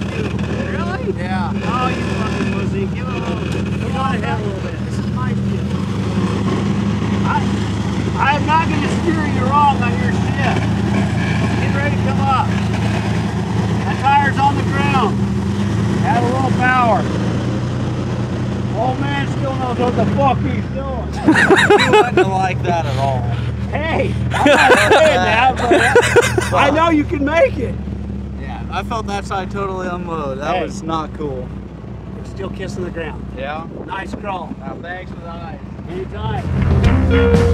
Really? Yeah. Oh, you fucking pussy. Give him a little. Come on, ahead a little bit. This is my shit. I, I am not going to steer you wrong on your shit. Get ready to come up. That tire's on the ground. Add a little power. Old man still knows what the fuck he's doing. he wouldn't like that at all. Hey, I'm not saying that, but I know you can make it. I felt that side totally unload. That Hey. was not cool. You're still kissing the ground. Yeah. Nice crawl. Now, thanks for the ice. Anytime.